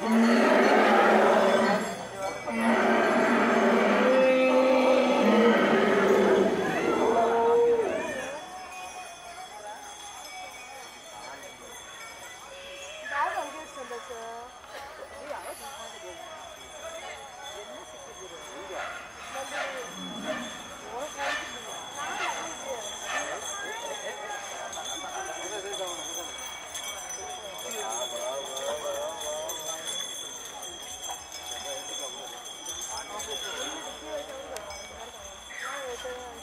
나도 안 계속 전달줘요.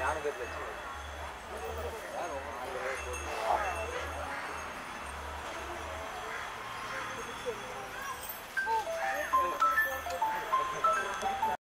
யானை பேர் வச்சு